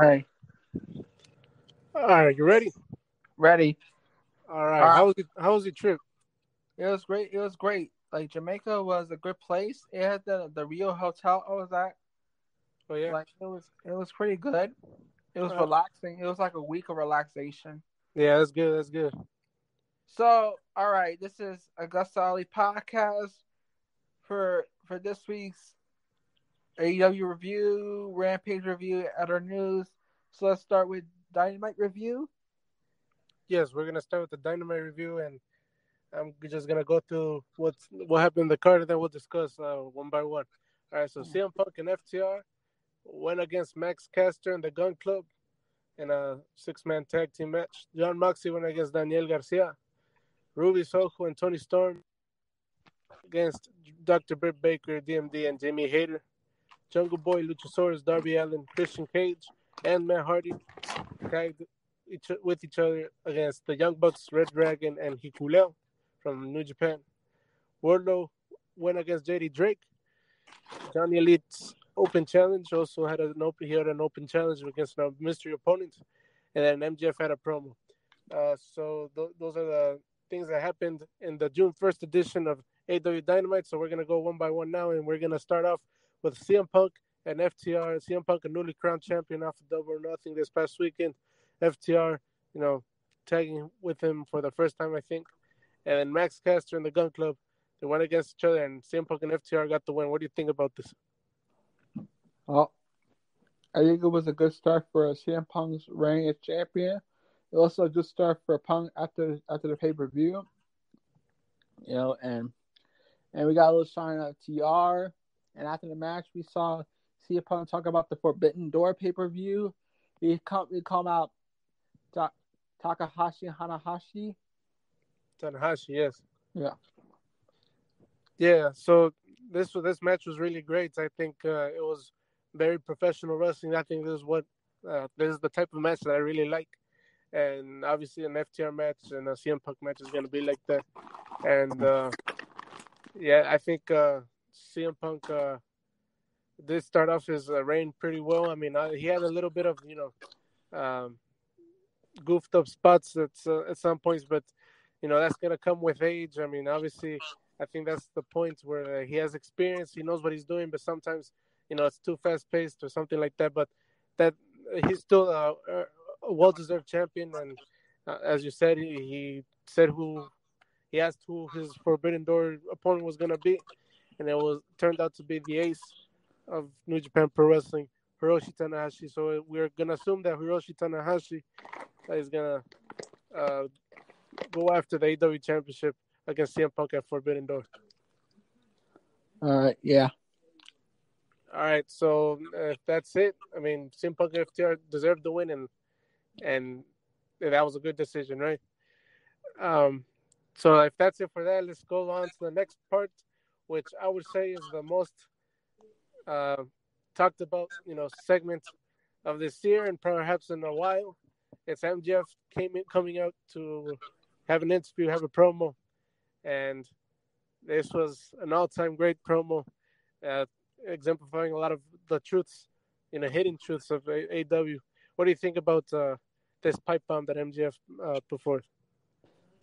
All right. All right, you ready? Ready. All right. All right. How was it? How was your trip? It was great. It was great. Like Jamaica was a good place. It had the the Rio Hotel I was at. Oh yeah. Like it was it was pretty good. It was Uh, relaxing. It was like a week of relaxation. yeah, that's good. That's good. So, all right, this is Augusta Ali podcast for for this week's AEW review, Rampage review, at our news. So let's start with Dynamite review. Yes, we're gonna start with the Dynamite review, and I'm just gonna go through what's what happened in the card, and then we'll discuss uh, one by one. All right. So CM Punk and FTR went against Max Caster and the Gunn Club in a six-man tag team match. Jon Moxley went against Daniel Garcia. Ruby Soho and Toni Storm against Dr. Britt Baker, DMD, and Jamie Hayter. Jungle Boy, Luchasaurus, Darby Allin, Christian Cage, and Matt Hardy tagged each, with each other against the Young Bucks, Red Dragon, and Hikuleo from New Japan. Wardlow went against JD Drake. Johnny Elite's open challenge also had an open he had an open challenge against a mystery opponent, and then MJF had a promo. Uh, so th- those are the things that happened in the June first edition of AW Dynamite. So we're gonna go one by one now, and we're gonna start off with CM Punk and FTR. CM Punk, a newly crowned champion after Double or Nothing this past weekend. FTR, you know, tagging with him for the first time, I think. And then Max Caster and the Gunn Club, they went against each other, and CM Punk and FTR got the win. What do you think about this? Well, I think it was a good start for CM Punk's reign as champion. It also a good start for Punk after after the pay per view. You know, and and we got a little shine of FTR. And after the match, we saw CM Punk talk about the Forbidden Door pay per view. He come he come out Ta- Takahashi Hanahashi. Tanahashi, yes. Yeah. Yeah, so this was this match was really great. I think uh, it was very professional wrestling. I think this is what uh, this is the type of match that I really like, and obviously an FTR match and a CM Punk match is gonna be like that. And uh, yeah, I think uh, CM Punk uh, did start off his uh, reign pretty well. I mean, uh, he had a little bit of you know um, goofed up spots at uh, at some points, but you know that's gonna come with age. I mean, obviously. I think that's the point where uh, he has experience, he knows what he's doing, but sometimes, you know, it's too fast paced or something like that. But that he's still a, a well deserved champion, and uh, as you said, he, he said who he asked who his Forbidden Door opponent was gonna be, and it was turned out to be the ace of New Japan Pro Wrestling, Hiroshi Tanahashi. So we're gonna assume that Hiroshi Tanahashi is gonna uh, go after the AW Championship against CM Punk at Forbidden Door. All right, yeah. All right, so uh, that's it. I mean, CM Punk and FTR deserved the win, and and that was a good decision, right? Um, so if that's it for that, let's go on to the next part, which I would say is the most uh, talked about, you know, segment of this year and perhaps in a while. It's MJF came in, coming out to have an interview, have a promo, and this was an all-time great promo, uh, exemplifying a lot of the truths, you know, hidden truths of AW. What do you think about uh, this pipe bomb that MJF uh, put forth?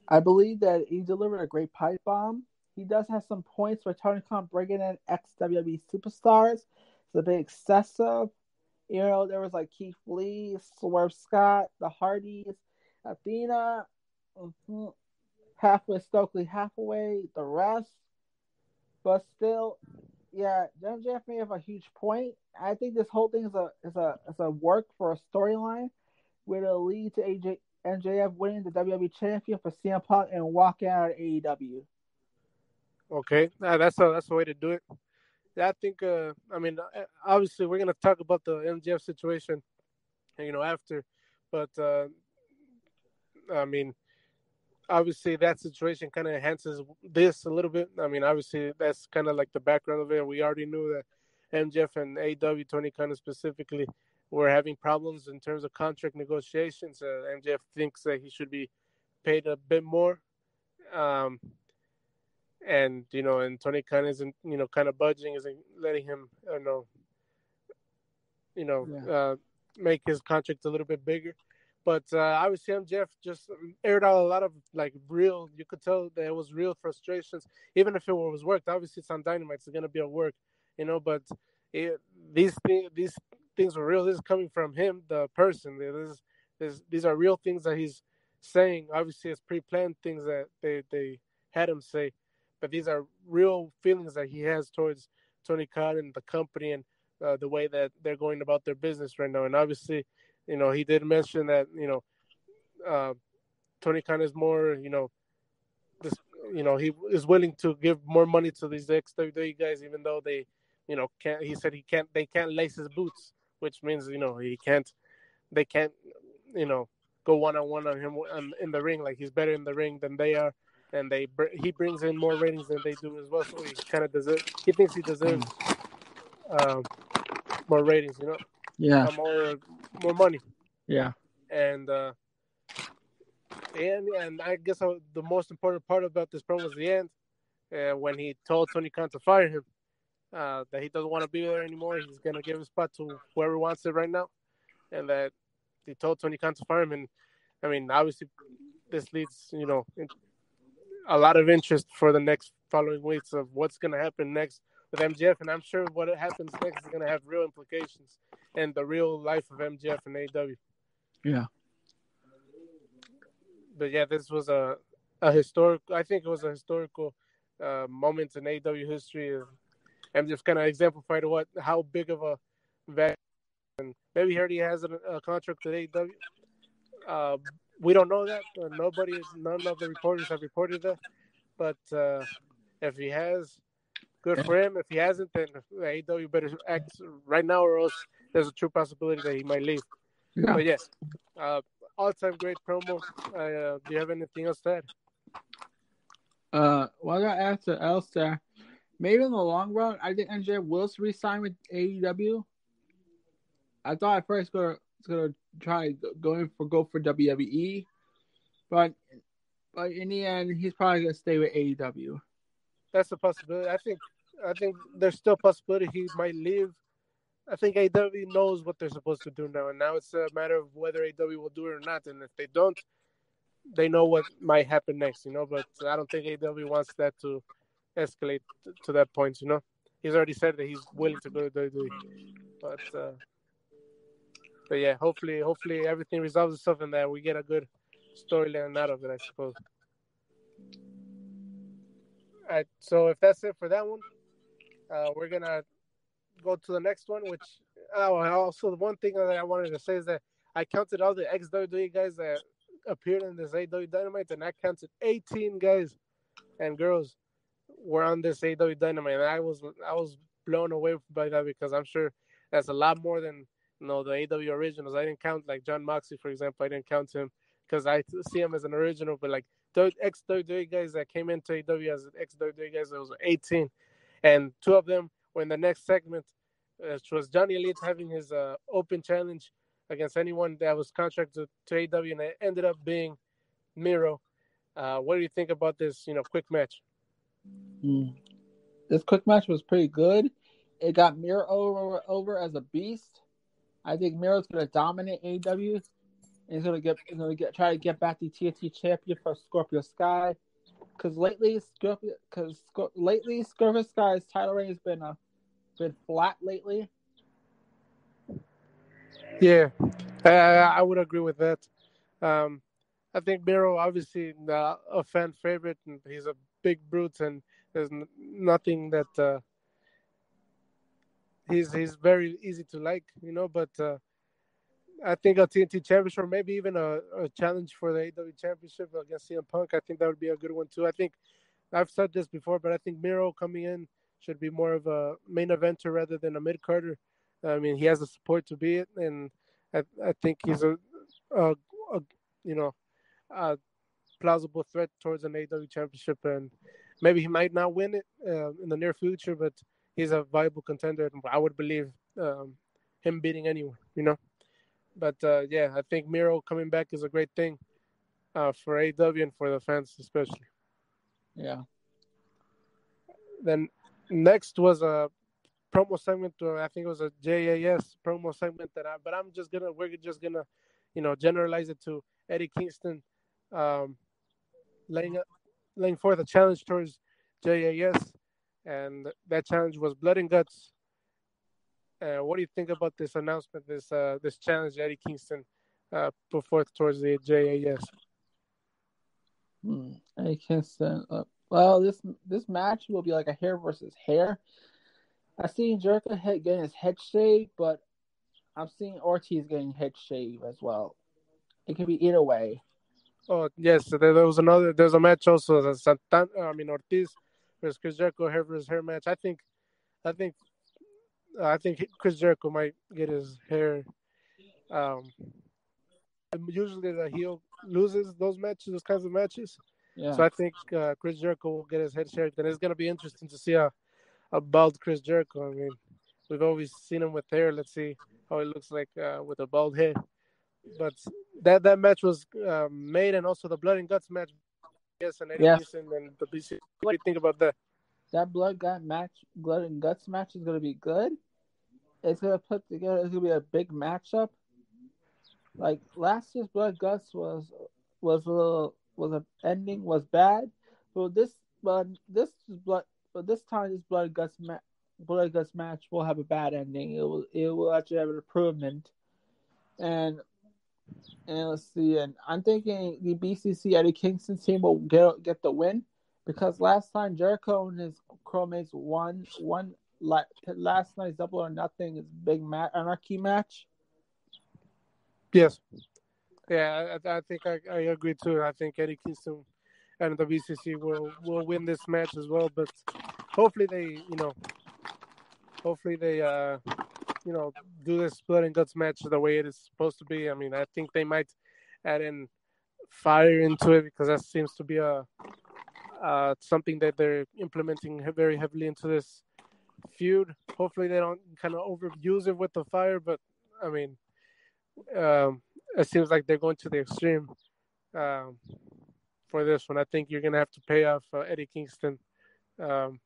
I believe that he delivered a great pipe bomb. He does have some points where Tony Khan bringing in ex WWE superstars. It's a bit excessive. You know, there was like Keith Lee, Swerve Scott, the Hardys, Athena, mhm, halfway Stokely Hathaway, the rest. But still, yeah, MJF may have a huge point. I think this whole thing is a is a is a work for a storyline where it'll lead to AJ MJF winning the WWE champion for CM Punk and walking out of AEW. Okay, that's a that's the way to do it. Yeah, I think. Uh, I mean, uh, obviously, we're gonna talk about the MJF situation, you know, after. But uh, I mean, obviously, that situation kind of enhances this a little bit. I mean, obviously, that's kind of like the background of it. We already knew that MJF and AW Tony of specifically were having problems in terms of contract negotiations. Uh, MJF thinks that he should be paid a bit more. Um, and you know, and Tony Khan isn't, you know, kind of budging, isn't letting him, I don't know, you know, Yeah. uh, make his contract a little bit bigger. But uh, obviously, MJF just aired out a lot of like real. You could tell that it was real frustrations, even if it was worked. Obviously, it's on Dynamite. It's gonna be a work, you know. But it, these things, these things were real. This is coming from him, the person. This, this, these are real things that he's saying. Obviously, it's pre-planned things that they they had him say, but these are real feelings that he has towards Tony Khan and the company and uh, the way that they're going about their business right now. And obviously, you know, he did mention that you know, uh, Tony Khan is more, you know, this, you know, he is willing to give more money to these ex WWE guys, even though they, you know, can't. He said he can't. They can't lace his boots, which means you know he can't. They can't, you know, go one on one on him in the ring. Like he's better in the ring than they are, and they he brings in more ratings than they do as well. So he kind of deserves. He thinks he deserves um, more ratings. You know. Yeah. Uh, more more money. Yeah. And uh, and and I guess the most important part about this promo was the end, uh, when he told Tony Khan to fire him, uh, that he doesn't want to be there anymore. He's gonna give his spot to whoever wants it right now, and that he told Tony Khan to fire him. And I mean, obviously, this leads you know a lot of interest for the next following weeks of what's gonna happen next with MJF, and I'm sure what happens next is gonna have real implications and the real life of MJF and AEW. Yeah. But yeah, this was a a historic. I think it was a historical uh, moment in AEW history. And just kind of exemplified what how big of a vet. And maybe he already has a, a contract with AEW. Uh, we don't know that. Nobody, none of the reporters have reported that. But uh, if he has, good for him. If he hasn't, then AEW better act right now, or else there's a true possibility that he might leave. Yeah. But yes, uh, all-time great promo. Uh, do you have anything else to add? Uh, well, I got asked else there. Maybe in the long run, I think MJ will resign with AEW. I thought at first gonna try going for go for WWE, but but in the end, he's probably gonna stay with AEW. That's a possibility. I think I think there's still possibility he might leave I think AEW knows what they're supposed to do now, and now it's a matter of whether AEW will do it or not. And if they don't, they know what might happen next, you know. But I don't think AEW wants that to escalate to that point, you know. He's already said that he's willing to go to WWE, but uh, but yeah, hopefully, hopefully everything resolves itself and that we get a good storyline out of it, I suppose. All right, so if that's it for that one, uh, we're gonna go to the next one, which oh, also the one thing that I wanted to say is that I counted all the ex WWE guys that appeared in this AW Dynamite, and I counted 18 guys and girls were on this AW Dynamite, and I was I was blown away by that because I'm sure that's a lot more than you know the AW originals. I didn't count like Jon Moxley, for example. I didn't count him because I see him as an original, but like those ex WWE guys that came into AW as ex WWE guys, there was 18, and two of them were in the next segment, which was Johnny Elite having his uh, open challenge against anyone that was contracted to AW, and it ended up being Miro. Uh, what do you think about this, you know, quick match? Mm. This quick match was pretty good. It got Miro over over as a beast. I think Miro's to dominate AW. And he's to get, he's to get, try to get back the TNT champion for Scorpio Sky because lately, Scorpio, because lately Scorpio Sky's title reign has been a been flat lately. Yeah, I, I would agree with that. Um, I think Miro obviously uh, a fan favorite, and he's a big brute, and there's n- nothing that uh, he's he's very easy to like, you know. But uh, I think a TNT championship, or maybe even a, a challenge for the AW championship against CM Punk, I think that would be a good one too. I think I've said this before, but I think Miro coming in should be more of a main eventer rather than a mid carder. I mean, he has the support to be it, and I, I think he's a, a, a, you know a plausible threat towards an AW championship, and maybe he might not win it uh, in the near future, but he's a viable contender, and I would believe um, him beating anyone, you know. But uh, yeah, I think Miro coming back is a great thing uh, for AW and for the fans especially. Yeah. Then next was a promo segment, or I think it was a JAS promo segment that I. But I'm just gonna we're just gonna, you know, generalize it to Eddie Kingston, um, laying laying forth a challenge towards JAS, and that challenge was blood and guts. Uh, what do you think about this announcement, this uh, this challenge Eddie Kingston uh, put forth towards the JAS? Hmm. Eddie Kingston. Uh, well, this this match will be like a hair versus hair. I've seen Jericho head getting his head shaved, but I'm seeing Ortiz getting head shaved as well. It could be either way. Oh yes, there, there was another. There's a match also. Santana, I mean Ortiz versus Chris Jericho hair versus hair match. I think, I think, uh, I think Chris Jericho might get his hair. Um, usually the heel loses those matches, those kinds of matches. Yeah. So I think uh, Chris Jericho will get his head shaved, and it's gonna be interesting to see a, a bald Chris Jericho. I mean, we've always seen him with hair. Let's see how it looks like uh, with a bald head. But that that match was uh, made, and also the blood and guts match. Yes, and Eddie yeah. and the BC. What do you think about that? That blood gut match, blood and guts match is gonna be good. It's gonna put together. It's gonna be a big matchup. Like last year's blood guts was was a little was an ending was bad. But this but this blood but this time this blood guts ma- blood guts match will have a bad ending. It will it will actually have an improvement. And and let's see, and I'm thinking the BCC Eddie Kingston team will get get the win because last time Jericho and his crewmates won one like last night's double or nothing is big match anarchy match. Yes. Yeah, I, I think I, I agree too. I think Eddie Kingston and the BCC will will win this match as well. But hopefully they, you know, hopefully they, uh, you know, do this blood and guts match the way it is supposed to be. I mean, I think they might add in fire into it because that seems to be a uh, something that they're implementing very heavily into this feud. Hopefully they don't kind of overuse it with the fire, but I mean, um, it seems like they're going to the extreme um, for this one. I think you're gonna have to pay off uh, Eddie Kingston um,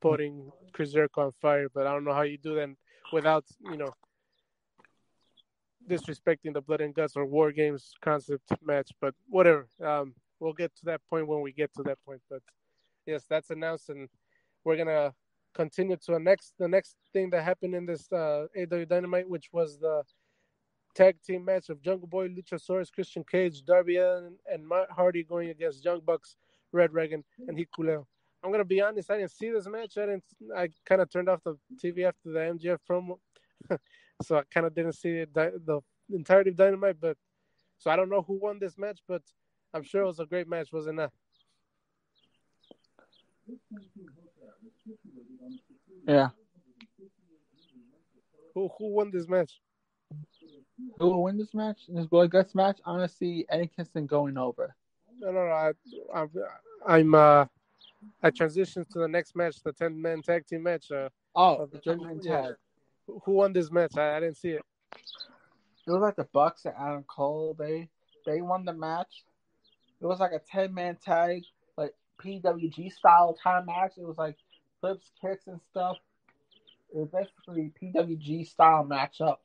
putting Chris Jericho on fire, but I don't know how you do that without you know disrespecting the blood and guts or war games concept match. But whatever, um, we'll get to that point when we get to that point. But yes, that's announced, and we're gonna continue to the next the next thing that happened in this uh, AW Dynamite, which was the tag team match of Jungle Boy, Luchasaurus, Christian Cage, Darby Allin, and Matt Hardy going against Young Bucks, Red Dragon, and Hikuleo. I'm gonna be honest, I didn't see this match. I didn't. I kind of turned off the TV after the MJF promo, so I kind of didn't see the, the entirety of Dynamite. But so I don't know who won this match, but I'm sure it was a great match, wasn't it? Yeah. Who who won this match? Who will win this match? This boy guts match? I see Eddie Kingston going over. No, no, no. I, I'm, I'm uh, I transitioned to the next match, the ten man tag team match. Uh, oh, the ten man tag. Who won this match? I, I didn't see it. It was like the Bucks and Adam Cole. They they won the match. It was like a ten man tag, like PWG style kind of match. It was like flips, kicks, and stuff. It was basically PWG style matchup.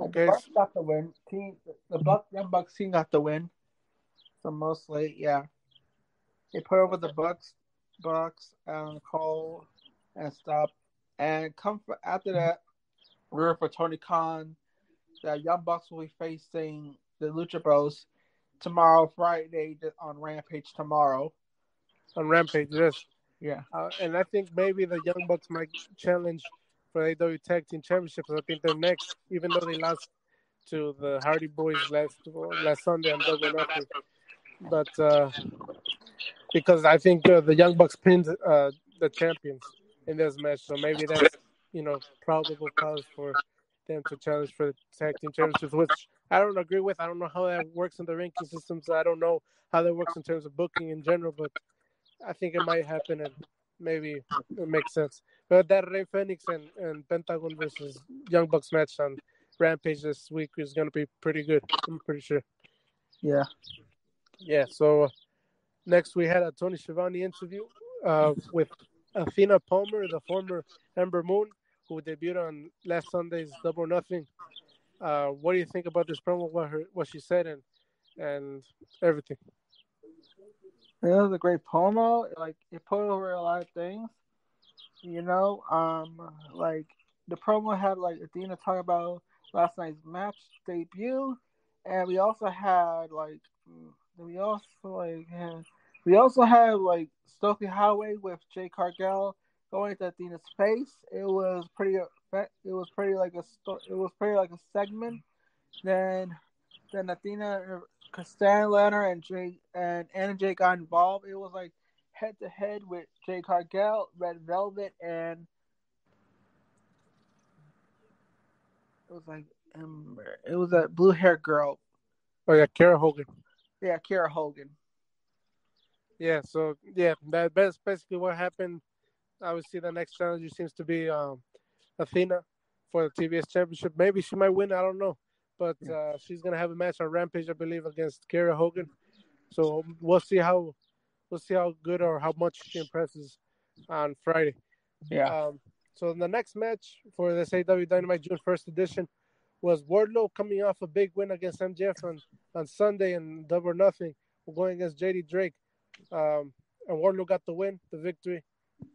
Okay. The Bucks got the win. Team, the Buck, Young Bucks team got the win. So mostly, yeah, they put over the Bucks, Bucks, and Cole, and stuff. And come for, after that, we're for Tony Khan. The Young Bucks will be facing the Lucha Bros tomorrow, Friday, on Rampage tomorrow. On Rampage, yes. Yeah. Uh, and I think maybe the Young Bucks might challenge for AW Tag Team Championships. I think they're next, even though they lost to the Hardy Boys last last Sunday on Double Nothing. But uh, because I think uh, the Young Bucks pinned uh, the champions in this match, so maybe that's you know probable cause for them to challenge for the tag team championships, which I don't agree with. I don't know how that works in the ranking systems. I don't know how that works in terms of booking in general, but I think it might happen, and maybe it makes sense. But that Rey Fenix and, and Pentagon versus Young Bucks match on Rampage this week is going to be pretty good. I'm pretty sure. Yeah. Yeah. So uh, next we had a Tony Schiavone interview uh, with Athena Palmer, the former Ember Moon, who debuted on last Sunday's Double Nothing. Uh, what do you think about this promo? What her, what she said, and and everything. It was a great promo. Like it put over a lot of things. You know, um, like the promo had like Athena talk about last night's match debut, and we also had like we also like had, we also had like Stokely Hathaway with Jade Cargill going to Athena's face. It was pretty. It was pretty like a. It was pretty like a segment. Then, then Athena, Stan Leonard and Jay and Anna Jay got involved. It was like head to head with Jade Cargill, Red Velvet, and it was like um, it was a blue hair girl. Oh yeah, Kiera Hogan. Yeah, Kiera Hogan. Yeah, so yeah, that, that's basically what happened. Obviously, the next challenger seems to be um, Athena for the TBS Championship. Maybe she might win. I don't know, but uh, she's gonna have a match on Rampage, I believe, against Kiera Hogan. So we'll see how we'll see how good or how much she impresses on Friday. Yeah. Um, so the next match for this AW Dynamite June first edition was Wardlow coming off a big win against MJF on, on Sunday and Double Nothing. Going against JD Drake. Um, and Wardlow got the win, the victory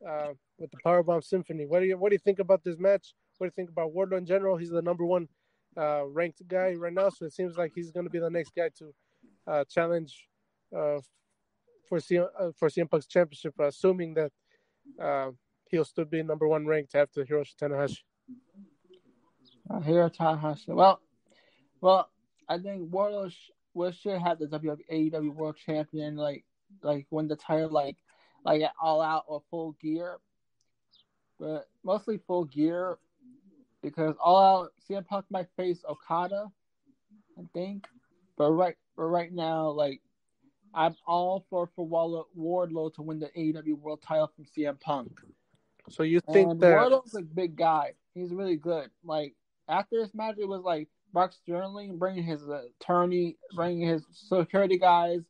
uh, with the Powerbomb Symphony. What do you what do you think about this match? What do you think about Wardlow in general? He's the number one uh, ranked guy right now, so it seems like he's going to be the next guy to uh, challenge uh, for CM, uh, for CM Punk's championship, assuming that uh, he'll still be number one ranked after Hiroshi Tanahashi. Uh, Tanahashi. Well, well, I think Wardlow sh- should have the WWE World Champion like like when the title like like all out or full gear, but mostly full gear because all out CM Punk might face Okada, I think, but right but right now like I'm all for for Wardlow to win the AEW World Title from CM Punk. So you think and that Wardlow's a big guy? He's really good. Like after this match, it was like Mark Sterling bringing his attorney, bringing his security guys,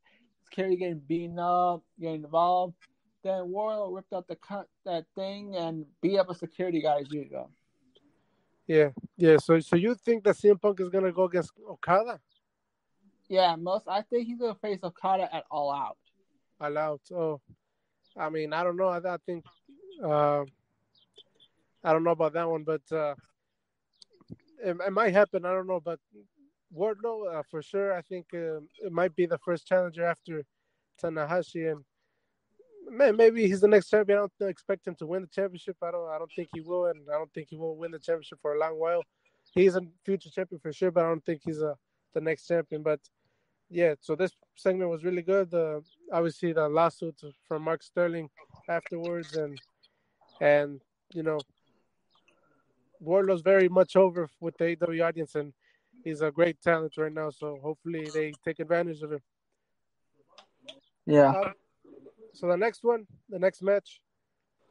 security getting beaten up, getting involved. Then Wardlow ripped out the cut that thing and beat up a security guy as usual. Yeah, yeah. So, so you think that CM Punk is gonna go against Okada? Yeah, most. I think he's gonna face Okada at All Out. All Out. Oh, I mean, I don't know. I, I think, uh, I don't know about that one, but uh, it, it, might happen. I don't know, but Wardlow uh, for sure. I think uh, it might be the first challenger after Tanahashi, and man, maybe he's the next champion. I don't expect him to win the championship. I don't. I don't think he will, and I don't think he will win the championship for a long while. He's a future champion for sure, but I don't think he's a the next champion. But yeah, so this segment was really good. Uh, obviously, the lawsuit from Mark Sterling afterwards, and and you know, Wardlow's very much over with the AW audience, and he's a great talent right now. So hopefully, they take advantage of him. Yeah. Uh, so the next one, the next match,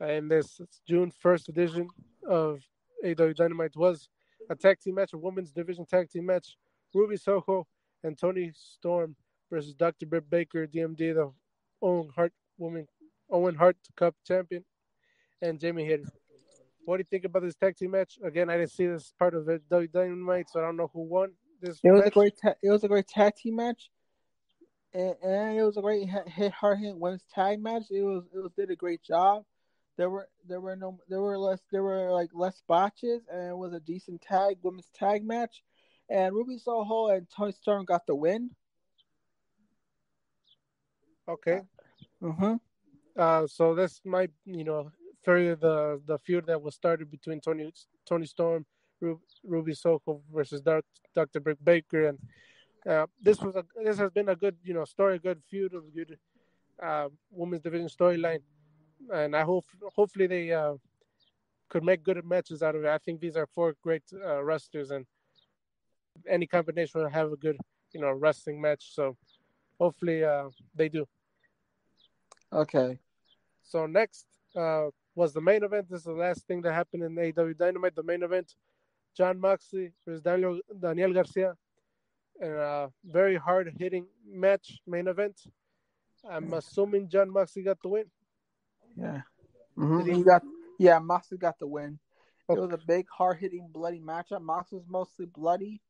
in this June first edition of AW Dynamite was a tag team match, a women's division tag team match. Ruby Soho and Toni Storm versus Dr. Britt Baker, DMD, the Owen Hart woman, Owen Hart Cup champion, and Jamie Hayter. What do you think about this tag team match? Again, I didn't see this part of it, Dynamite, so I don't know who won this. It was match. a great, ta- it was a great tag team match, and, and it was a great hit hard hit women's tag match. It was, it was did a great job. There were there were no there were less there were like less botches, and it was a decent tag women's tag match and Ruby Soho and Toni Storm got the win. Okay. Uh-huh. Uh, so this might, you know, further the the feud that was started between Tony Toni Storm, Ru- Ruby Soho versus Dr. Britt Baker, and uh, this was a this has been a good, you know, story, a good feud, a good uh, women's division storyline, and I hope hopefully they uh, could make good matches out of it. I think these are four great uh, wrestlers, and any combination will have a good, you know, wrestling match. So hopefully uh, they do. Okay. So next uh, was the main event. This is the last thing that happened in AW Dynamite. The main event, Jon Moxley versus Daniel Daniel Garcia, and a very hard hitting match. Main event. I'm assuming Jon Moxley got the win. Yeah. Mm-hmm. Did He got yeah, Moxley got the win. It was a big, hard hitting, bloody matchup. Mox was mostly bloody,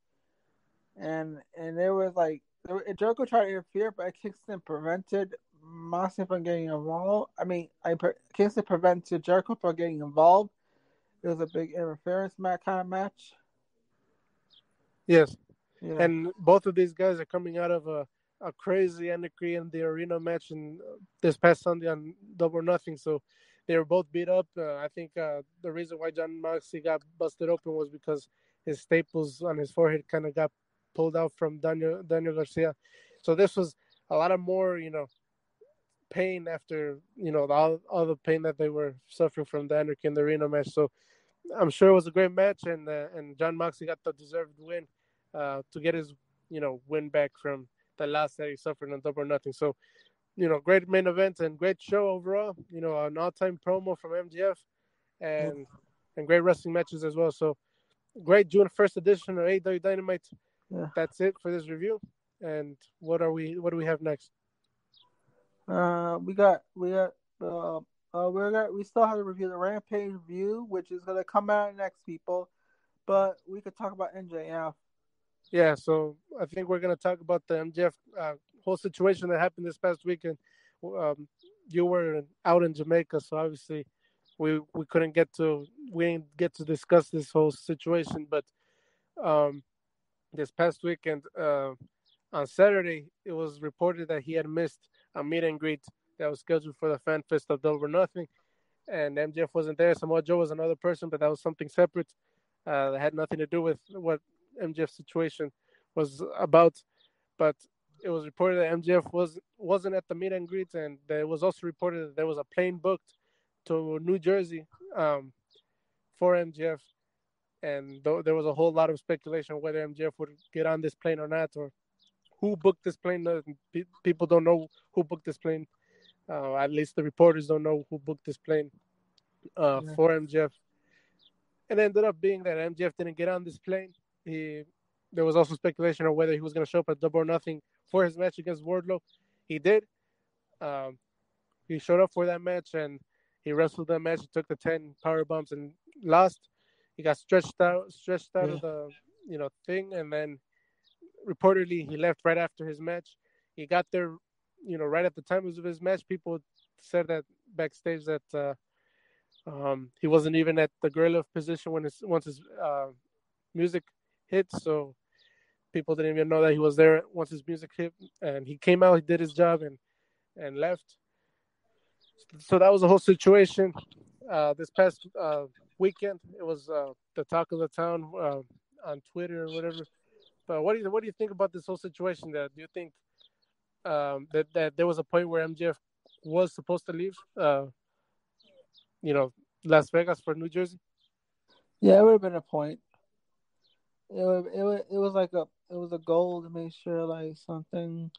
and and there was like there was, Jericho tried to interfere, but Kingston prevented Moxley from getting involved. I mean, I Kingston prevented Jericho from getting involved. It was a big interference match kind of match. Yes, know? and both of these guys are coming out of a, a crazy Anarchy in the arena match in this past Sunday on Double or Nothing. So they were both beat up. Uh, I think uh, the reason why Jon Moxley got busted open was because his staples on his forehead kind of got pulled out from Daniel Daniel Garcia. So this was a lot of more, you know, pain after you know all all the pain that they were suffering from the Anarchy in the arena match. So I'm sure it was a great match, and uh, and Jon Moxley got the deserved win uh, to get his you know win back from the loss that he suffered on Double or Nothing. So you know, great main event and great show overall. You know, an all-time promo from MJF, and and great wrestling matches as well. So great June first edition of AEW Dynamite. Yeah. That's it for this review. And what are we? What do we have next? Uh, we got we got uh, uh we got we still have to review the Rampage review, which is gonna come out next, people. But we could talk about MJF. Yeah, so I think we're gonna talk about the MJF uh, whole situation that happened this past weekend. Um, you were out in Jamaica, so obviously we we couldn't get to we didn't get to discuss this whole situation. But um, this past weekend, uh, on Saturday, it was reported that he had missed a meet and greet that was scheduled for the Fan Fest of Double Nothing, and MJF wasn't there. Samoa Joe was another person, but that was something separate. Uh, that had nothing to do with what MJF's situation was about. But it was reported that MJF was wasn't at the meet and greet, and it was also reported that there was a plane booked to New Jersey um, for MJF, and th- there was a whole lot of speculation whether MJF would get on this plane or not, or who booked this plane. Uh, People don't know who booked this plane. Uh, at least the reporters don't know who booked this plane uh, Yeah. for MJF. And it ended up being that MJF didn't get on this plane. He there was also speculation on whether he was going to show up at Double or Nothing for his match against Wardlow. He did. Um, he showed up for that match and he wrestled that match. He took the ten power bombs and lost. He got stretched out, stretched out Yeah. of the you know thing, and then reportedly he left right after his match. He got there, you know, right at the time of his match. People said that backstage that uh, um, he wasn't even at the gorilla position when his once his uh, music hit. So people didn't even know that he was there once his music hit, and he came out, he did his job, and and left. So that was the whole situation. Uh, this past uh, weekend, it was uh, the talk of the town uh, on Twitter or whatever. But what do you what do you think about this whole situation? That do you think um, that that there was a point where MJF was supposed to leave? Uh, you know, Las Vegas for New Jersey. Yeah, it would have been a point. It would, it would, it was like a it was a goal to make sure like something.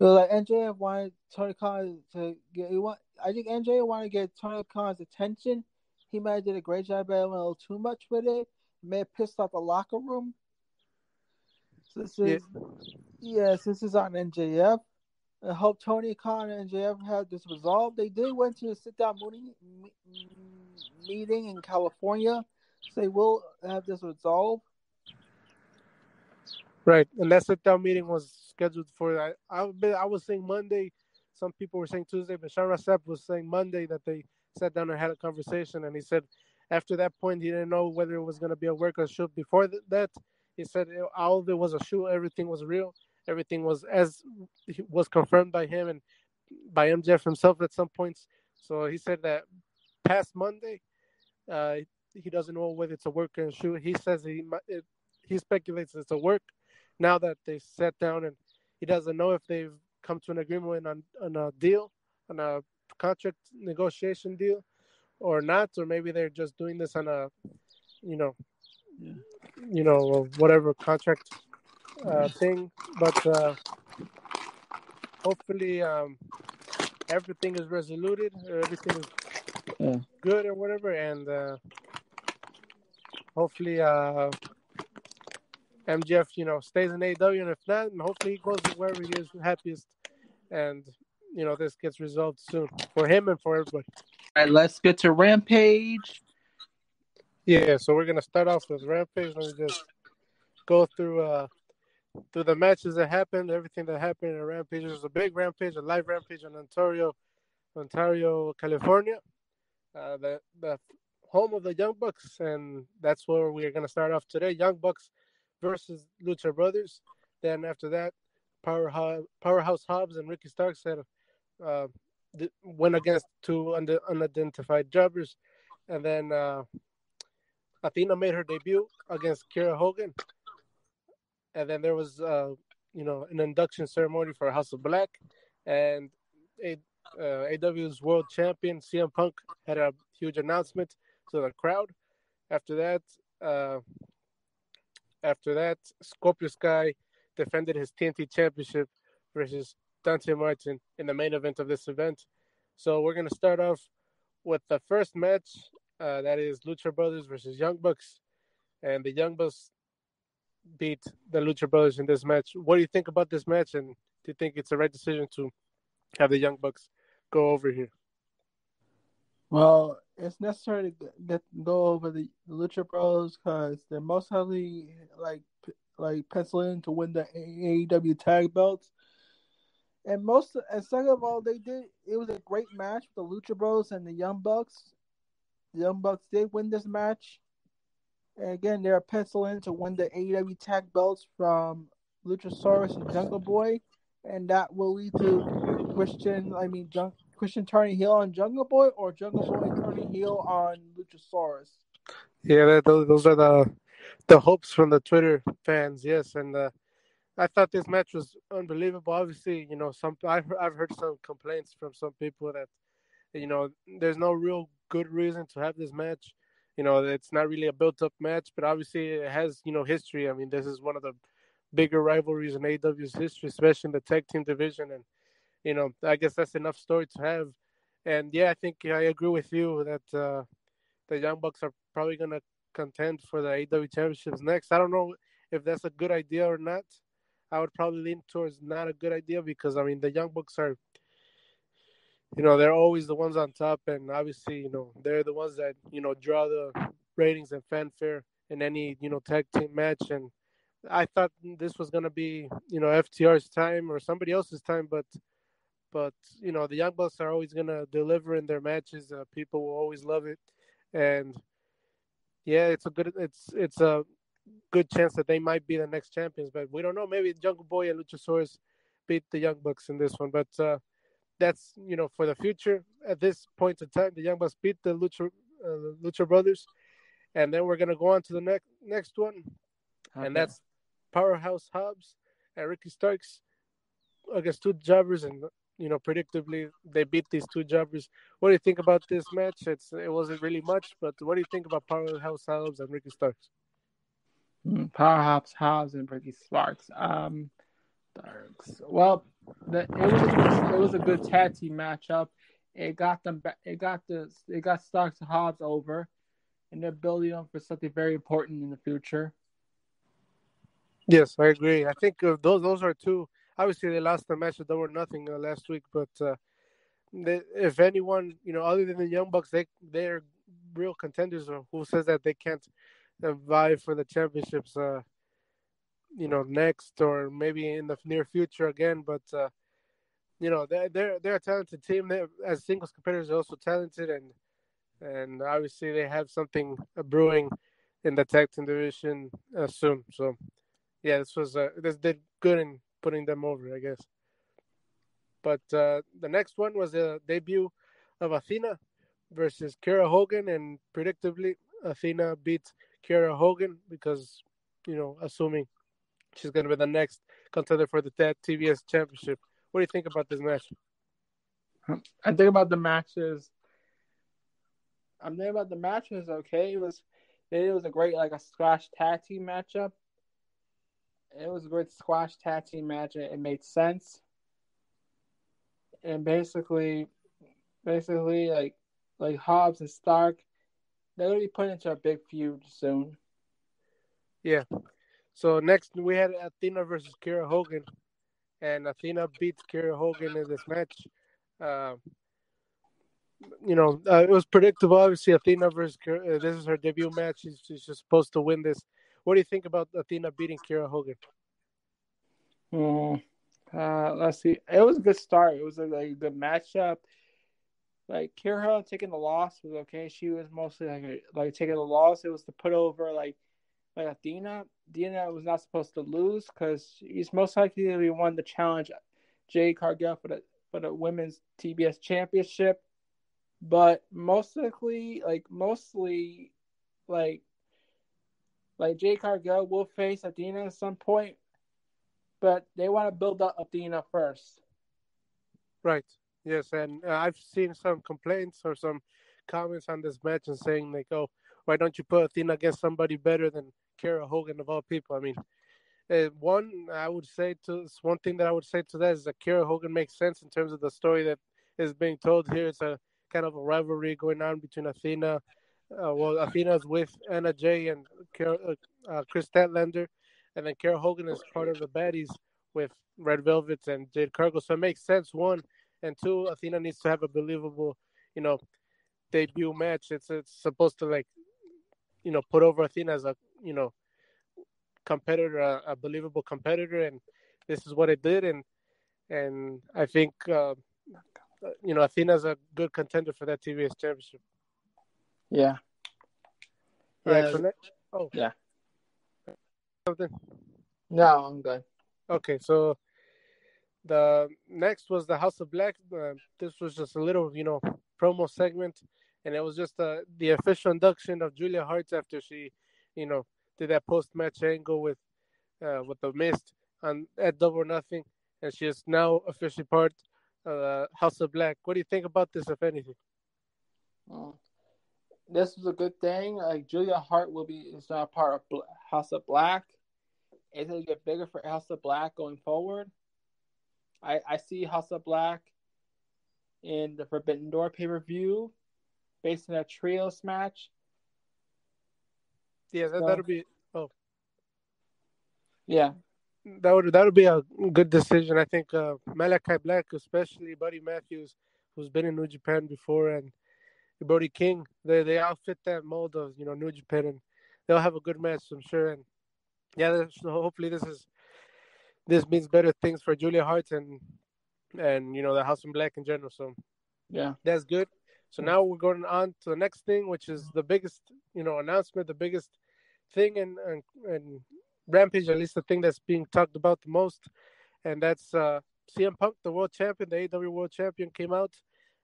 It was like MJF wanted Tony Khan to get. He want, I think MJF wanted to get Tony Khan's attention. He might have did a great job, but a little too much with it. It may have pissed off the locker room. This is yes, this is on MJF. I hope Tony Khan and MJF had this resolved. They did went to a sit down meeting, meeting in California. So they will have this resolved. Right, and that sit down meeting was scheduled for. I I, I was saying Monday. Some people were saying Tuesday, but Sean Ross Sapp was saying Monday that they sat down and had a conversation. And he said after that point, he didn't know whether it was going to be a work or shoot. Before th- that, he said all of it was a shoot. Everything was real. Everything was as was confirmed by him and by MJF himself at some points. So he said that past Monday, uh, he doesn't know whether it's a work or a shoot. He says he it, he speculates it's a work. Now that they sat down and he doesn't know if they've come to an agreement on, on a deal, on a contract negotiation deal, or not, or maybe they're just doing this on a, you know. You know, whatever contract uh, thing. But uh, hopefully, um, everything is resoluted, or everything is Yeah. good, or whatever, and uh, hopefully, uh, MJF, you know, stays in AW, and if not, and hopefully he goes wherever he is happiest, and you know, this gets resolved soon for him and for everybody. All right, let's get to Rampage. Yeah, so we're gonna start off with Rampage. Let me just go through uh through the matches that happened, everything that happened in Rampage. It was a big Rampage, a live Rampage in Ontario, Ontario, California. Uh, the the home of the Young Bucks, and that's where we're gonna start off today. Young Bucks versus Lucha Brothers. Then after that, Powerhouse, Powerhouse Hobbs and Ricky Starks had uh, went against two un- unidentified jobbers, and then uh, Athena made her debut against Kiera Hogan, and then there was uh, you know an induction ceremony for House of Black, and a, uh, AW's world champion CM Punk had a huge announcement to the crowd. After that, uh, after that, Scorpio Sky defended his TNT Championship versus Dante Martin in the main event of this event. So we're gonna start off with the first match uh, that is Lucha Brothers versus Young Bucks, and the Young Bucks beat the Lucha Brothers in this match. What do you think about this match, and do you think it's the right decision to have the Young Bucks go over here? Well, it's necessary to get, go over the Lucha Bros because they're most like like penciling to win the AEW tag belts. And most and second of all, they did it was a great match with the Lucha Bros and the Young Bucks. The Young Bucks did win this match. And again, they're penciling to win the AEW tag belts from Luchasaurus and Jungle Boy, and that will lead to Christian. I mean, Jun- Christian turning heel on Jungle Boy, or Jungle Boy turning heel on Luchasaurus. Yeah, those, those are the the hopes from the Twitter fans. Yes, and uh, I thought this match was unbelievable. Obviously, you know, some I've I've heard some complaints from some people that you know there's no real good reason to have this match. You know, it's not really a built-up match, but obviously it has you know history. I mean, this is one of the bigger rivalries in AEW's history, especially in the tag team division, and you know, I guess that's enough story to have. And yeah, I think I agree with you that uh, the Young Bucks are probably gonna contend for the AEW championships next. I don't know if that's a good idea or not. I would probably lean towards not a good idea because I mean the Young Bucks are, you know, they're always the ones on top, and obviously, you know, they're the ones that you know draw the ratings and fanfare in any you know tag team match. And I thought this was gonna be you know FTR's time or somebody else's time, but but you know the Young Bucks are always gonna deliver in their matches. Uh, people will always love it, and yeah, it's a good it's it's a good chance that they might be the next champions, but we don't know. Maybe Jungle Boy and Luchasaurus beat the Young Bucks in this one, but uh, that's you know for the future. At this point in time, the Young Bucks beat the Lucha uh, Lucha Brothers, and then we're gonna go on to the next next one, okay. and that's Powerhouse Hobbs and Ricky Starks against two jobbers, and you know predictably they beat these two jobbers. What do you think about this match? It's it wasn't really much, but what do you think about Powerhouse Hobbs and Ricky Starks? Mm, Powerhouse Hobbs and Ricky Sparks. Um, Starks. Well, the, it was it was a good tag team matchup. It got them. back. It got the. It got Starks and Hobbs over, and they're building them for something very important in the future. Yes, I agree. I think uh, those those are two. Obviously, they lost the match that were nothing uh, last week, but uh, they, if anyone, you know, other than the Young Bucks, they they're real contenders. Who says that they can't vie for the championships, uh, you know, next or maybe in the near future again. But uh, you know, they're they're they're a talented team. They as singles competitors, are also talented, and and obviously they have something brewing in the tag team division uh, soon. So yeah, this was uh, this did good in putting them over, I guess. But uh, the next one was the debut of Athena versus Kiera Hogan, and predictably, Athena beat Kiera Hogan because, you know, assuming she's going to be the next contender for the TBS championship. What do you think about this match? I think about the matches. I'm thinking about the matches. Okay, it was it was a great like a squash tag team matchup. It was a great squash tag team match. It, it made sense, and basically, basically like like Hobbs and Stark they're gonna be put into a big feud soon. Yeah. So next we had Athena versus Kiera Hogan, and Athena beats Kiera Hogan in this match. Uh, you know, uh, it was predictable. Obviously, Athena versus uh, this is her debut match. She's, she's just supposed to win this. What do you think about Athena beating Kiera Hogan? Uh, let's see. It was a good start. It was a, like, good matchup. Like Kiera taking the loss was okay. She was mostly like like taking the loss. It was to put over like like Athena. Athena was not supposed to lose because he's most likely to be one to challenge Jade Cargill for the for the women's TBS championship. But most likely, like mostly, like like Jade Cargill will face Athena at some point, but they want to build up Athena first. Right. Yes, and uh, I've seen some complaints or some comments on this match and saying like, "Oh, why don't you put Athena against somebody better than Kiera Hogan of all people?" I mean, uh, one I would say to one thing that I would say to that is that Kiera Hogan makes sense in terms of the story that is being told here. It's a kind of a rivalry going on between Athena. Uh, well, Athena's with Anna Jay and Kara, uh, uh, Kris Statlander, and then Kiera Hogan is part of the baddies with Red Velvets and Jade Cargill. So it makes sense. One and two, Athena needs to have a believable, you know, debut match. It's it's supposed to like, you know, put over Athena as a you know competitor, a, a believable competitor, and this is what it did. And and I think uh, you know Athena's a good contender for that TBS championship. Yeah. Yeah. so next, oh yeah. Something. No, I'm good. Okay, so the next was the House of Black. Uh, this was just a little, you know, promo segment, and it was just uh, the official induction of Julia Hart after she, you know, did that post-match angle with, uh, with the Mist on at Double or Nothing, and she is now officially part of the House of Black. What do you think about this, if anything? This is a good thing. Like Julia Hart will be is now part of House of Black. Is It'll get bigger for House of Black going forward. I, I see House of Black in the Forbidden Door pay per view based on a trios match. Yeah, that, so, that'll be. Oh, yeah, that would that would be a good decision. I think uh, Malakai Black, especially Buddy Matthews, who's been in New Japan before, and Brody King, they they all fit that mold of you know New Japan, and they'll have a good match, I'm sure. And yeah, hopefully this is this means better things for Julia Hart and and you know the House of Black in general. So yeah, that's good. So now we're going on to the next thing, which is the biggest you know announcement, the biggest thing and and, and Rampage, at least the thing that's being talked about the most, and that's uh, CM Punk, the world champion, the AW world champion, came out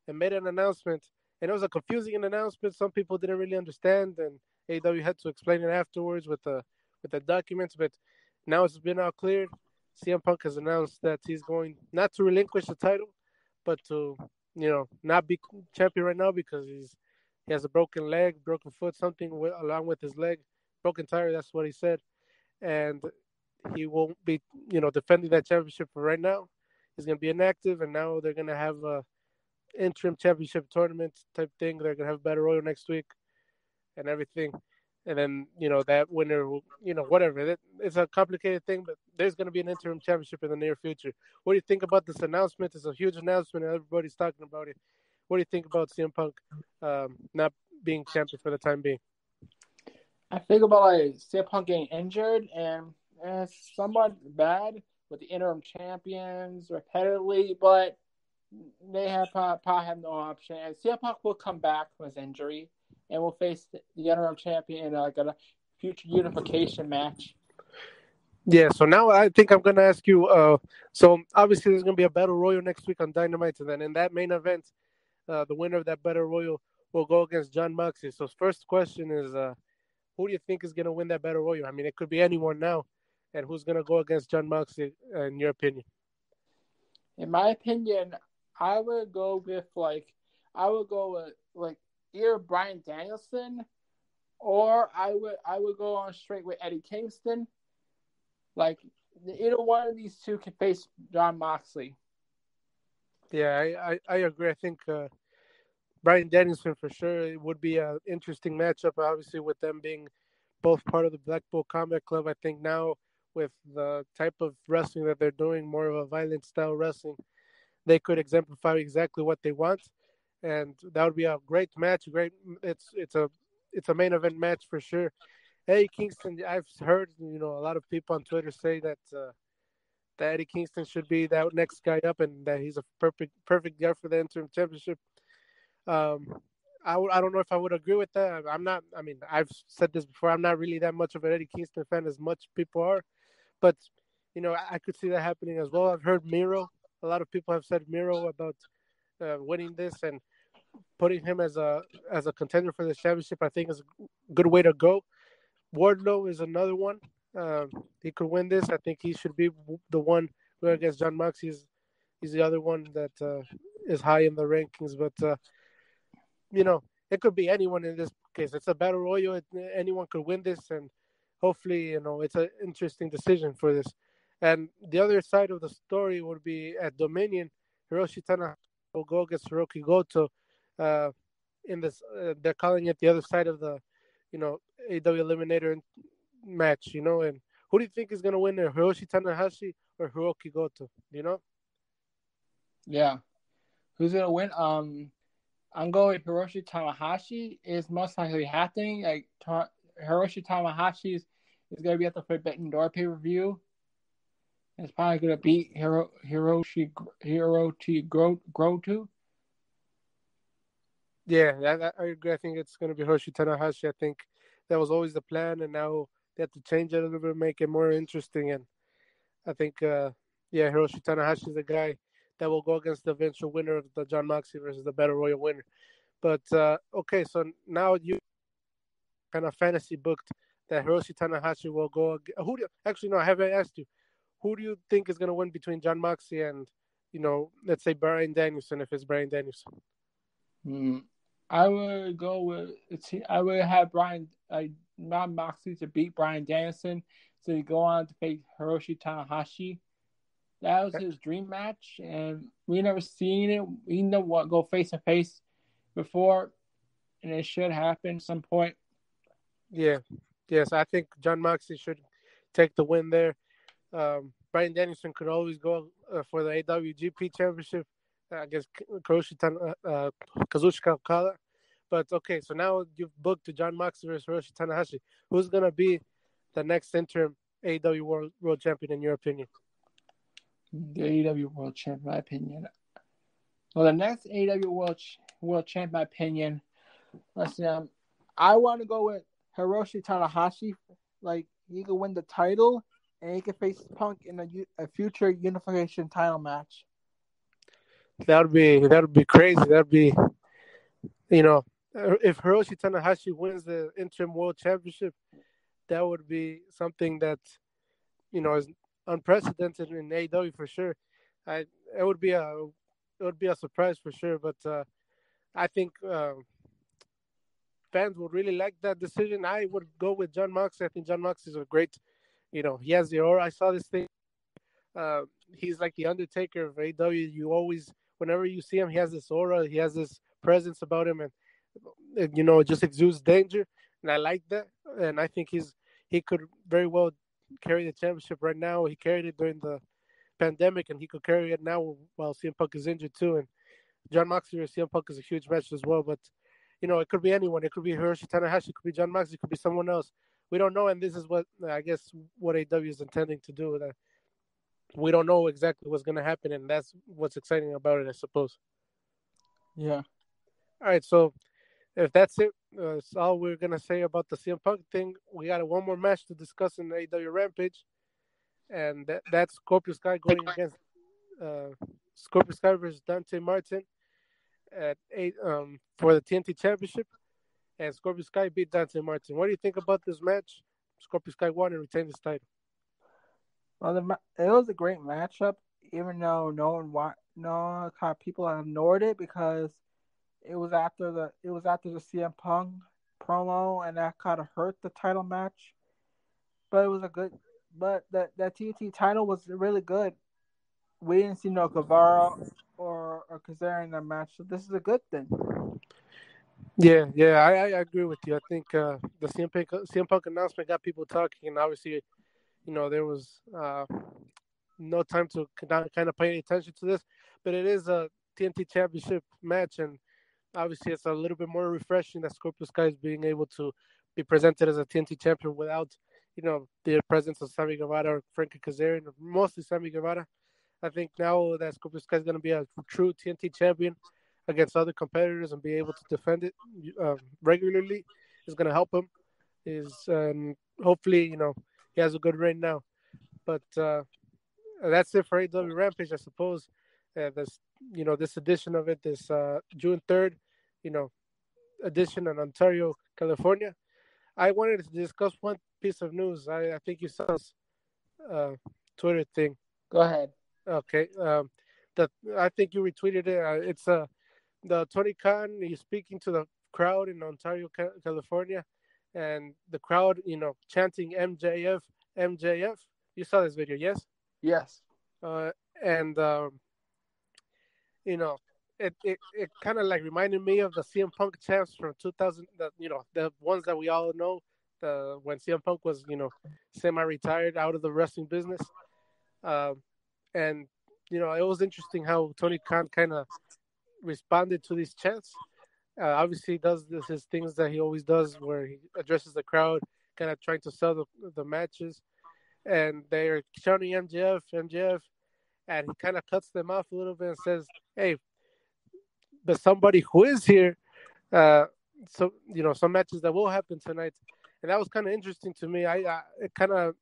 and made an announcement, and it was a confusing announcement. Some people didn't really understand, and AW had to explain it afterwards with the with the documents. But now it's been all cleared. CM Punk has announced that he's going not to relinquish the title, but to you know not be champion right now because he's he has a broken leg, broken foot, something with, along with his leg, broken tire. That's what he said, and he won't be you know defending that championship for right now. He's going to be inactive, and now they're going to have a interim championship tournament type thing. They're going to have a battle royal next week, and everything and then you know that winner will, you know, whatever. It's a complicated thing, but there's going to be an interim championship in the near future. What do you think about this announcement? It's a huge announcement, everybody's talking about it. What do you think about CM Punk um, not being champion for the time being? I think about like CM Punk getting injured, and, it's somewhat bad with the interim champions repetitively, but they have probably have no option. And CM Punk will come back from his injury and will face the interim champion in like a future unification match. Yeah, so now I think I'm gonna ask you. Uh, so obviously there's gonna be a battle royal next week on Dynamite, and then in that main event, uh, the winner of that battle royal will go against Jon Moxley. So first question is, uh, who do you think is gonna win that battle royal? I mean, it could be anyone now, and who's gonna go against Jon Moxley, in your opinion? In my opinion, I would go with like I would go with like either Bryan Danielson or I would I would go on straight with Eddie Kingston. Like either one of these two can face Jon Moxley. Yeah, I, I, I agree. I think uh, Bryan Danielson for sure it would be an interesting matchup. Obviously, with them being both part of the Blackpool Combat Club, I think now with the type of wrestling that they're doing, more of a violent style wrestling, they could exemplify exactly what they want and that would be a great match. Great, it's it's a it's a main event match for sure. Eddie Kingston, I've heard you know a lot of people on Twitter say that uh, that Eddie Kingston should be that next guy up, and that he's a perfect perfect guy for the interim championship. Um, I w- I don't know if I would agree with that. I'm not. I mean, I've said this before. I'm not really that much of an Eddie Kingston fan as much people are, but you know, I, I could see that happening as well. I've heard Miro. A lot of people have said Miro about uh, winning this and putting him as a as a contender for the championship. I think is a good way to go. Wardlow is another one. Um, he could win this. I think he should be the one against Jon Moxley. He's, he's the other one that uh, is high in the rankings. But uh, you know, it could be anyone in this case. It's a battle royal. Anyone could win this, and hopefully, you know, it's an interesting decision for this. And the other side of the story would be at Dominion, Hiroshi Tanahashi will go against Hiroki Goto. Uh, in this, uh, they're calling it the other side of the, you know, AW Eliminator match. You know, and who do you think is gonna win there, Hiroshi Tanahashi or Hiroki Goto? You know? Yeah, who's gonna win? Um, I'm going with Hiroshi Tanahashi. Is most likely happening. Like ta- Hiroshi Tanahashi is, is gonna be at the Forbidden Door pay per view. It's probably gonna beat Hiro, Hiroshi Hiroshi Gro, Goto. Yeah, I, I agree. I think it's going to be Hiroshi Tanahashi. I think that was always the plan, and now they have to change it a little bit, make it more interesting. And I think, uh, yeah, Hiroshi Tanahashi is the guy that will go against the eventual winner of the Jon Moxley versus the Battle Royal winner. But uh, okay, so now you kind of fantasy booked that Hiroshi Tanahashi will go. Who do you, actually no? I haven't asked you. Who do you think is going to win between Jon Moxley and you know, let's say Bryan Danielson if it's Bryan Danielson? Hmm. I would go with. I would have Brian, uh, not Moxley, to beat Bryan Danielson, so he go on to face Hiroshi Tanahashi. That was his dream match, and we never seen it. We know what go face to face before, and it should happen some point. Yeah, yes, I think Jon Moxley should take the win there. Um, Bryan Danielson could always go uh, for the IWGP Championship against Kazuchika uh, Kazuchika Okada. But okay, so now you've booked to Jon Moxley versus Hiroshi Tanahashi. Who's gonna be the next interim AEW World World Champion in your opinion? The AEW World Champ, my opinion. Well, the next AEW World World Champ, my opinion. Let's see. Um, I want to go with Hiroshi Tanahashi. Like he could win the title, and he could face Punk in a, a future unification title match. That would be that would be crazy. That would be, you know, if Hiroshi Tanahashi wins the interim world championship, that would be something that, you know, is unprecedented in AEW for sure. I it would be a it would be a surprise for sure, but uh, I think uh, fans would really like that decision. I would go with Jon Moxley. I think Jon Moxley is a great, you know, he has the aura. I saw this thing. Uh, he's like the Undertaker of AEW. You always, whenever you see him, he has this aura. He has this presence about him, and, and you know, just exudes danger. And I like that. And I think he's he could very well carry the championship right now. He carried it during the pandemic, and he could carry it now while CM Punk is injured too. And Jon Moxley or CM Punk is a huge match as well. But you know, it could be anyone. It could be Hiroshi Tanahashi. It could be Jon Moxley. It could be someone else. We don't know, and this is what I guess what AW is intending to do. That we don't know exactly what's going to happen, and that's what's exciting about it, I suppose. Yeah. All right, so if that's it, uh, that's all we're gonna say about the CM Punk thing. We got one more match to discuss in AW Rampage, and that, that's Scorpio Sky going against uh, Scorpio Sky versus Dante Martin at eight um, for the TNT Championship, and Scorpio Sky beat Dante Martin. What do you think about this match? Scorpio Sky won and retained his title. Well, the, it was a great matchup, even though no one, no people ignored it because it was after the it was after the CM Punk promo, and that kind of hurt the title match. But it was a good. But that that TNT title was really good. We didn't see no Guevara or or Kazarian in that match, so this is a good thing. Yeah, yeah, I, I agree with you. I think uh, the CM Punk, CM Punk announcement got people talking, and obviously, you know, there was uh, no time to kind of pay any attention to this, but it is a TNT Championship match, and obviously, it's a little bit more refreshing that Scorpio Sky is being able to be presented as a TNT champion without, you know, the presence of Sammy Guevara or Frankie Kazarian, mostly Sammy Guevara. I think now that Scorpio Sky is going to be a true TNT champion against other competitors and be able to defend it um, regularly is going to help him. Is um, hopefully you know he has a good reign now, but uh, that's it for AW Rampage, I suppose. Uh, you know this edition of it, this uh, June third, you know, edition in Ontario, California. I wanted to discuss one piece of news. I, I think you saw this uh, Twitter thing. Go ahead. Okay. Um, that I think you retweeted it. Uh, it's uh, the Tony Khan. He's speaking to the crowd in Ontario, California, and the crowd, you know, chanting MJF, MJF. You saw this video, yes? Yes. Uh, and um, you know, it it, it kind of like reminded me of the CM Punk chants from 2000. The, you know, the ones that we all know. The when CM Punk was, you know, semi-retired out of the wrestling business. Um, and you know, it was interesting how Tony Khan kind of responded to these chants. Uh, obviously, he does this, his things that he always does, where he addresses the crowd, kind of trying to sell the, the matches, and they're shouting MJF, MJF, and he kind of cuts them off a little bit and says, "Hey, but somebody who is here, uh, so you know, some matches that will happen tonight." And that was kind of interesting to me. I, I it kind of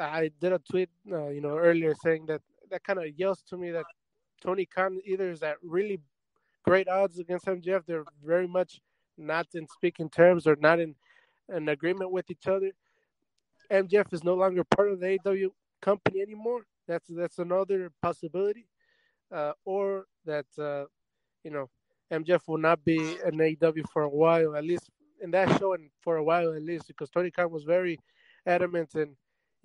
I did a tweet, uh, you know, earlier saying that that kind of yells to me that Tony Khan either is at really great odds against MJF, they're very much not in speaking terms or not in an agreement with each other. MJF is no longer part of the AW company anymore. That's that's another possibility, uh, or that uh, you know MJF will not be an AW for a while, at least in that show, and for a while at least, because Tony Khan was very adamant and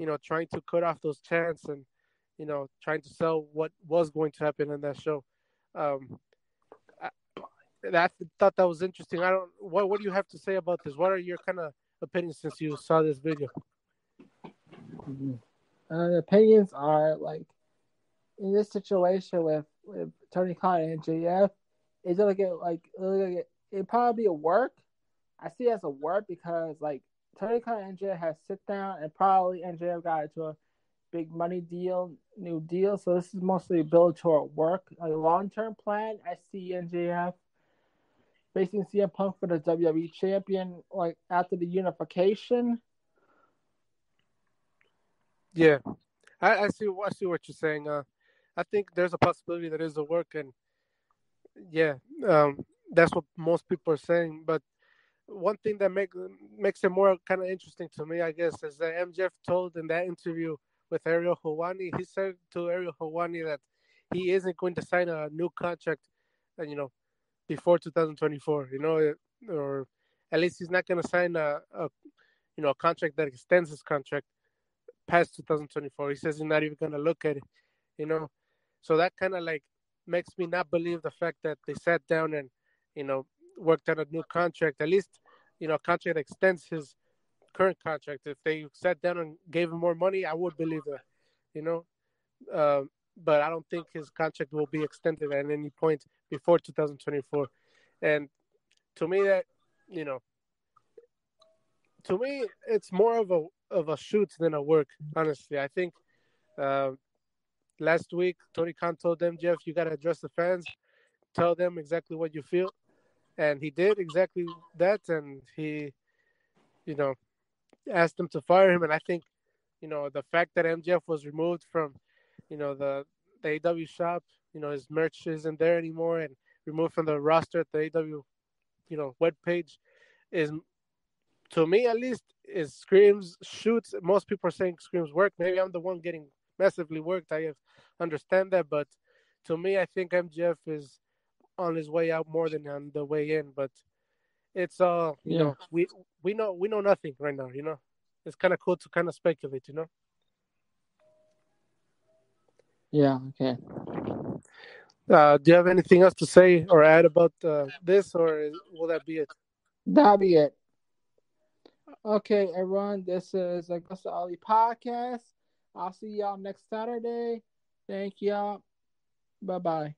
you know, trying to cut off those chants and, you know, trying to sell what was going to happen in that show. Um, I, I thought that was interesting. I don't. What What do you have to say about this? What are your kind of opinions since you saw this video? Mm-hmm. Uh, opinions are like in this situation with, with Tony Khan and JF, it's gonna get like it it probably a work. I see it as a work because like Tony Khan and MJF has sit down and probably MJF got into a big money deal, new deal. So this is mostly built toward work. A long term plan, I see MJF facing CM Punk for the WWE champion like after the unification. Yeah. I, I see I see what you're saying. Uh I think there's a possibility that is a work and yeah, um that's what most people are saying. But one thing that make, makes it more kind of interesting to me, I guess, is that MJF told in that interview with Ariel Helwani, he said to Ariel Helwani that he isn't going to sign a new contract, and you know, before 2024, you know, or at least he's not going to sign a, a, you know, a contract that extends his contract past 2024. He says he's not even going to look at it, you know. So that kind of like makes me not believe the fact that they sat down and, you know, worked on a new contract. At least, you know, contract extends his current contract. If they sat down and gave him more money, I would believe that, you know. Uh, but I don't think his contract will be extended at any point before 2024. And to me, that you know, to me, it's more of a of a shoot than a work. Honestly, I think uh, last week Tony Khan told them, Jeff, you got to address the fans, tell them exactly what you feel, and he did exactly that and he you know asked them to fire him and i think you know the fact that mjf was removed from you know the the aw shop you know his merch isn't there anymore and removed from the roster at the aw you know web page is to me at least is screams shoots most people are saying screams work maybe i'm the one getting massively worked i understand that but to me i think mjf is on his way out more than on the way in. But it's uh, you yeah. know, we we know we know nothing right now. You know, it's kind of cool to kind of speculate. You know. Yeah. Okay. Uh, do you have anything else to say or add about uh, this, or is, will that be it? That'll be it. Okay, everyone. This is AgostoAllElite podcast. I'll see y'all next Saturday. Thank y'all. Bye bye.